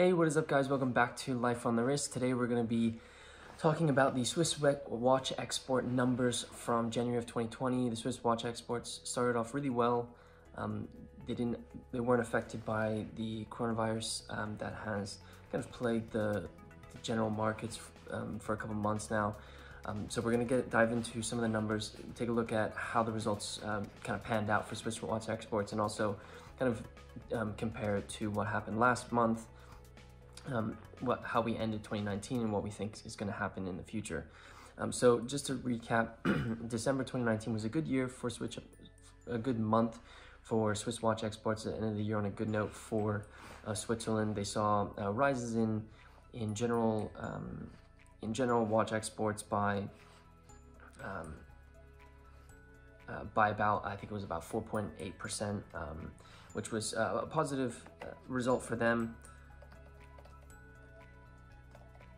is up guys? Welcome back to Life on the Wrist. Today we're going to be talking about the Swiss watch export numbers from January of 2020. The Swiss watch exports started off really well. Um, they didn't, they weren't affected by the coronavirus um, that has kind of plagued the, the general markets um, for a couple months now. Um, so we're going to get dive into some of the numbers, take a look at how the results um, kind of panned out for Swiss watch exports, and also kind of um, compare it to what happened last month, um, what how we ended 2019, and what we think is going to happen in the future. Um, so just to recap, December 2019 was a good year for Switch, a good month for Swiss watch exports at the end of the year on a good note for uh, Switzerland. They saw uh, rises in in general um, in general watch exports by um, uh, by about I think it was about 4.8 percent. Um, which was uh, a positive uh, result for them,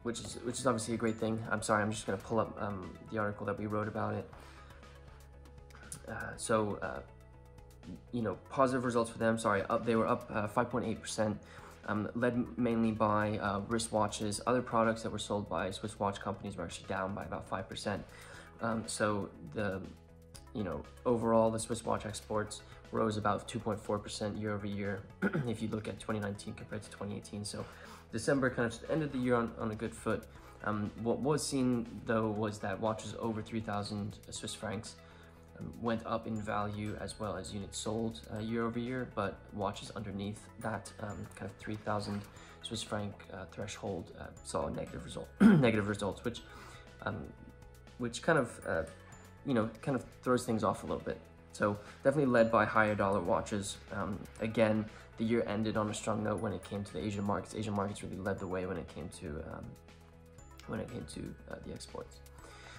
which is which is obviously a great thing. I'm sorry, I'm just going to pull up um, the article that we wrote about it. Uh, so, uh, you know, positive results for them. Sorry, up they were up 5.8 uh, percent. Um, led mainly by uh, wristwatches. Other products that were sold by Swiss watch companies were actually down by about 5%. Um, so the, you know, overall the Swiss watch exports rose about 2.4% year over year if you look at 2019 compared to 2018. So December kind of ended the year on, on a good foot. Um, what was seen though was that watches over 3,000 Swiss francs um, went up in value as well as units sold uh, year over year, but watches underneath that um, kind of 3,000 Swiss franc uh, threshold uh, saw negative result, negative results, which um, which kind of uh, you know kind of throws things off a little bit. So definitely led by higher dollar watches. Um, again, the year ended on a strong note when it came to the Asian markets. Asian markets really led the way when it came to um, when it came to uh, the exports.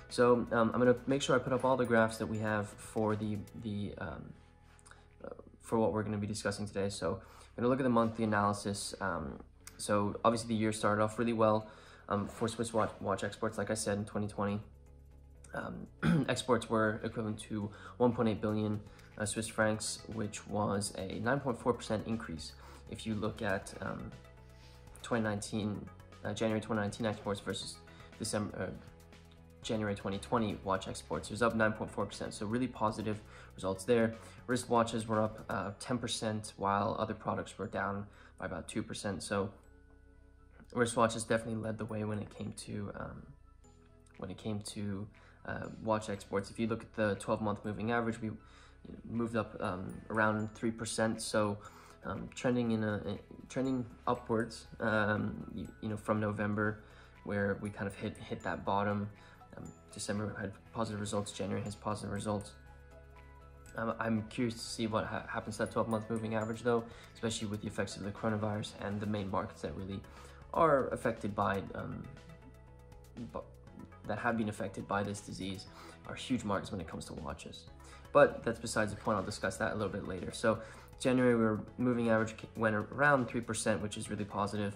So um, I'm gonna make sure I put up all the graphs that we have for the the um, uh, for what we're gonna be discussing today. So I'm gonna look at the monthly analysis. Um, so obviously the year started off really well um, for Swiss watch, watch exports, like I said in 2020. Um, exports were equivalent to 1.8 billion uh, Swiss francs, which was a 9.4% increase. If you look at um, 2019, uh, January 2019 exports versus December, uh, January 2020 watch exports, it was up 9.4%. So really positive results there. Wrist watches were up 10%, uh, while other products were down by about 2%. So wristwatches definitely led the way when it came to um, when it came to uh, watch exports. If you look at the 12-month moving average, we moved up um, around 3%. So um, trending in a, trending upwards, um, you, you, know, from November, where we kind of hit hit that bottom. Um, December had positive results. January has positive results. Um, I'm curious to see what ha happens to that 12-month moving average, though, especially with the effects of the coronavirus and the main markets that really are affected by um, that have been affected by this disease are huge markets when it comes to watches. But that's besides the point, I'll discuss that a little bit later. So January, we are moving average went around 3%, which is really positive.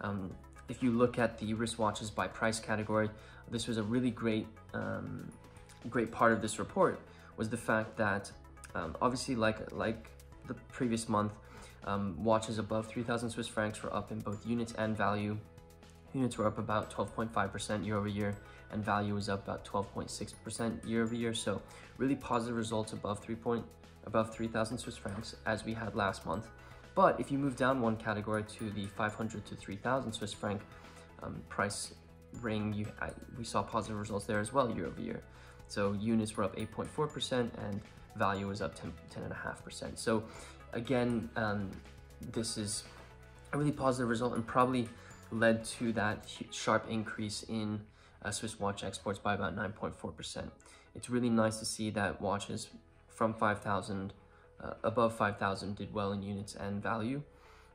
Um, if you look at the wristwatches by price category, this was a really great, um, great part of this report was the fact that um, obviously like, like the previous month, um, watches above 3,000 Swiss francs were up in both units and value. Units were up about 12.5% year over year and value was up about 12.6% year over year. So really positive results above 3 point, above 3,000 Swiss francs as we had last month. But if you move down one category to the 500 to 3,000 Swiss franc um, price ring, you, I, we saw positive results there as well year over year. So units were up 8.4% and value was up 10, 10.5%. So again, um, this is a really positive result and probably led to that sharp increase in Swiss watch exports by about 9.4%. It's really nice to see that watches from 5,000, uh, above 5,000 did well in units and value.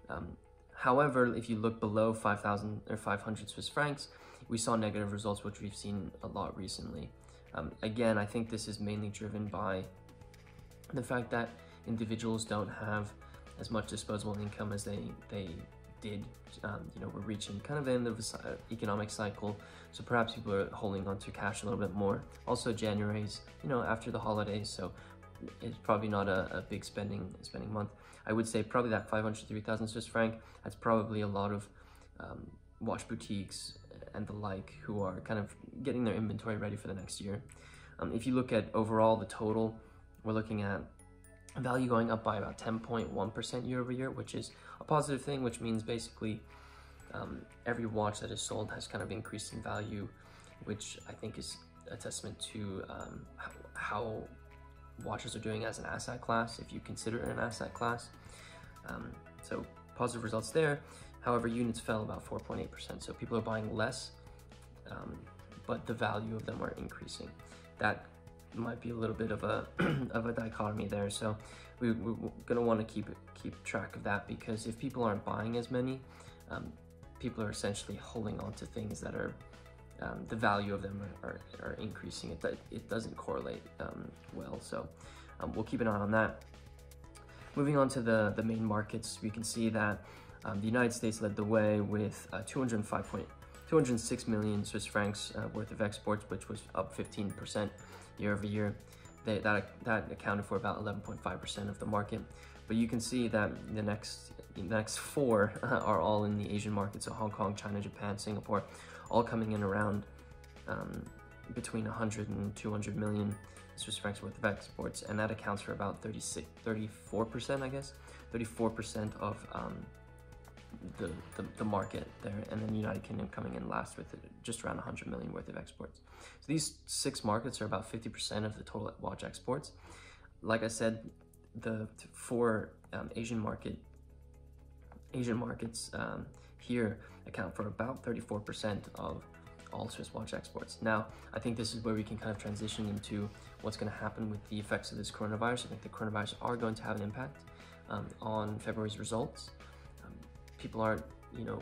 Um, however, if you look below 5,000 or 500 Swiss francs, we saw negative results, which we've seen a lot recently. Um, again, I think this is mainly driven by the fact that individuals don't have as much disposable income as they, they did, um, you know, we're reaching kind of the end of the economic cycle. So perhaps people are holding on to cash a little bit more. Also January's, you know, after the holidays. So it's probably not a, a big spending spending month. I would say probably that 500 3,000 Swiss franc, that's probably a lot of um, watch boutiques and the like who are kind of getting their inventory ready for the next year. Um, if you look at overall the total, we're looking at value going up by about 10.1% year over year, which is a positive thing, which means basically um, every watch that is sold has kind of increased in value, which I think is a testament to um, how, how, watches are doing as an asset class, if you consider it an asset class. Um, so positive results there. However, units fell about 4.8%. So people are buying less, um, but the value of them are increasing. That might be a little bit of a of a dichotomy there. So we, we're gonna want to keep keep track of that because if people aren't buying as many, um, people are essentially holding on to things that are um, the value of them are, are, are, increasing. It it doesn't correlate um, well. So um, we'll keep an eye on that. Moving on to the the main markets, we can see that um, the United States led the way with uh, 205 point, 206 million Swiss francs uh, worth of exports, which was up 15% year over year. They, that, that accounted for about 11.5% of the market. But you can see that the next, the next four are all in the Asian market. So Hong Kong, China, Japan, Singapore, all coming in around um, between 100 and 200 million Swiss francs worth of exports. And that accounts for about 36, 34%, I guess, 34% of um, the, the, the, market there, and then United Kingdom coming in last with just around 100 million worth of exports. So these six markets are about 50% of the total watch exports. Like I said, the four um, Asian market Asian markets um, here account for about 34% of all Swiss watch exports. Now, I think this is where we can kind of transition into what's going to happen with the effects of this coronavirus. I think the coronavirus are going to have an impact um, on February's results people aren't, you know,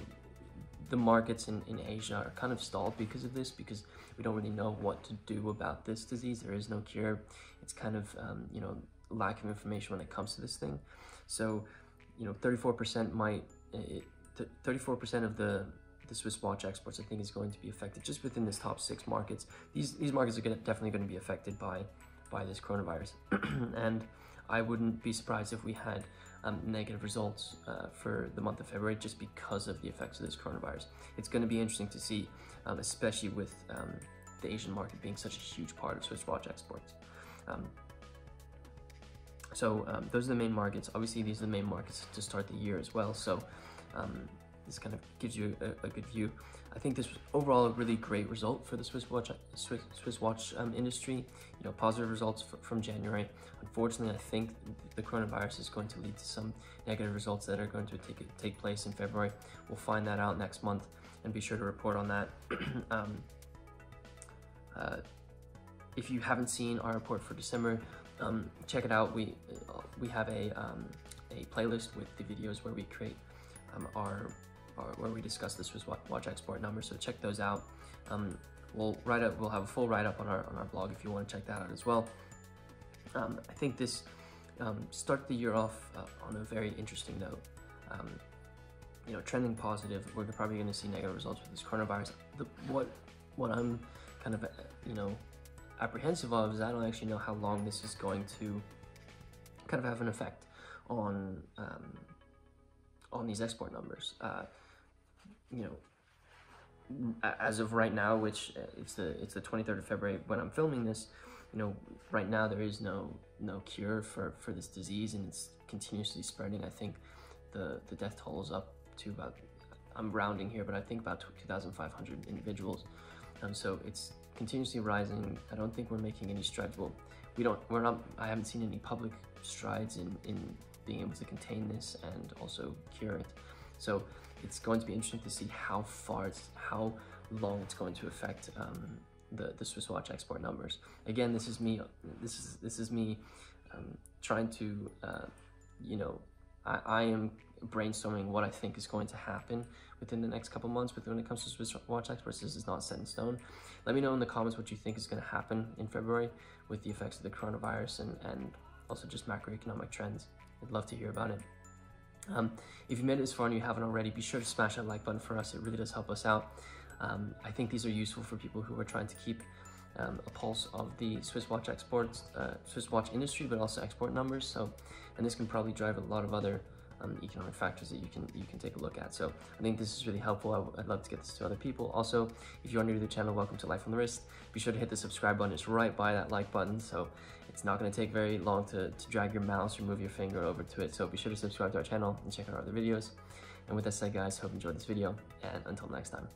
the markets in, in Asia are kind of stalled because of this, because we don't really know what to do about this disease. There is no cure. It's kind of, um, you know, lack of information when it comes to this thing. So, you know, 34% might, 34% of the, the Swiss watch exports, I think, is going to be affected just within this top six markets. These, these markets are gonna, definitely going to be affected by, by this coronavirus. and I wouldn't be surprised if we had um, negative results uh, for the month of February just because of the effects of this coronavirus. It's going to be interesting to see, um, especially with um, the Asian market being such a huge part of Swiss watch exports. Um, so um, those are the main markets. Obviously, these are the main markets to start the year as well. So um, this kind of gives you a, a, good view. I think this was overall a really great result for the Swiss watch Swiss, Swiss watch um, industry. You know, positive results from January. Unfortunately, I think the coronavirus is going to lead to some negative results that are going to take take place in February. We'll find that out next month and be sure to report on that. um, uh, if you haven't seen our report for December, um, check it out. We we have a um, a playlist with the videos where we create um, our where we discuss this Swiss watch export numbers. So check those out. Um, we'll write up. We'll have a full write up on our on our blog if you want to check that out as well. Um, I think this um, start the year off uh, on a very interesting note. Um, you know, trending positive. We're probably going to see negative results with this coronavirus. The, what what I'm kind of you know apprehensive of is I don't actually know how long this is going to kind of have an effect on um, on these export numbers. Uh, you know, as of right now, which uh, it's the it's the 23rd of February when I'm filming this, you know, right now there is no no cure for for this disease and it's continuously spreading. I think the the death toll is up to about I'm rounding here, but I think about 2,500 individuals. Um, so it's continuously rising. I don't think we're making any strides. Well, we don't. We're not. I haven't seen any public strides in in being able to contain this and also cure it. So it's going to be interesting to see how far, it's, how long it's going to affect um, the, the Swiss watch export numbers. Again, this is me, this is, this is me um, trying to, uh, you know, I, I am brainstorming what I think is going to happen within the next couple months. But when it comes to Swiss watch exports, this is not set in stone. Let me know in the comments what you think is going to happen in February with the effects of the coronavirus and, and also just macroeconomic trends. I'd love to hear about it. Um, if you made it this far and you haven't already, be sure to smash that like button for us. It really does help us out. Um, I think these are useful for people who are trying to keep um, a pulse of the Swiss watch exports, uh, Swiss watch industry, but also export numbers. So, and this can probably drive a lot of other um, economic factors that you can you can take a look at. So I think this is really helpful. I, would love to get this to other people. Also, if you are new to the channel, welcome to Life on the Wrist. Be sure to hit the subscribe button. It's right by that like button, so it's not going to take very long to, to drag your mouse or move your finger over to it. So be sure to subscribe to our channel and check out our other videos. And with that said, guys, hope you enjoyed this video, and until next time.